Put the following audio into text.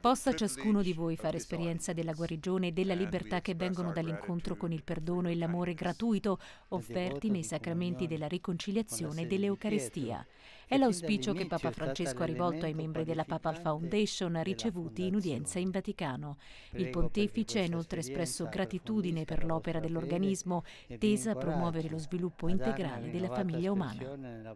Possa ciascuno di voi fare esperienza della guarigione e della libertà che vengono dall'incontro con il perdono e l'amore gratuito offerti nei sacramenti della riconciliazione e dell'Eucaristia. È l'auspicio che Papa Francesco ha rivolto ai membri della Papal Foundation ricevuti in udienza in Vaticano. Il pontefice ha inoltre espresso gratitudine per l'opera dell'organismo tesa a promuovere lo sviluppo integrale della famiglia umana.